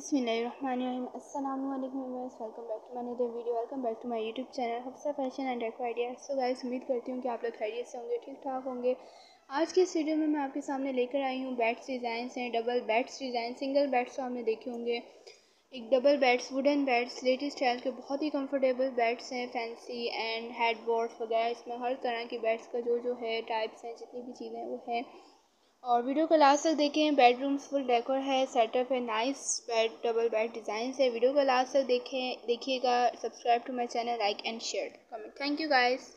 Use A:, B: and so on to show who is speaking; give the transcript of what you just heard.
A: Alaikum viewers. Welcome back to my another video. Welcome back to my YouTube channel. Hafsa fashion and deco idea so guys उम्मीद करती हूँ कि आप लोग खैरियत से होंगे ठीक ठाक होंगे। आज के इस वीडियो में मैं आपके सामने लेकर आई हूँ बेड्स डिज़ाइन हैं double beds design single beds तो आपने देखे होंगे। एक double beds wooden beds latest style के बहुत ही कंफर्टेबल बेड्स हैं फैंसी एंड हेड वगैरह। इसमें हर तरह की बेड्स का जो जो है टाइप्स हैं, जितनी भी चीज़ें वो है। और वीडियो को लास्ट तक देखें। बेडरूम्स फुल डेकोर है सेटअप है nice bed double bed design है। वीडियो को लास्ट तक देखें, देखिएगा। Subscribe to my channel like and share comment thank you guys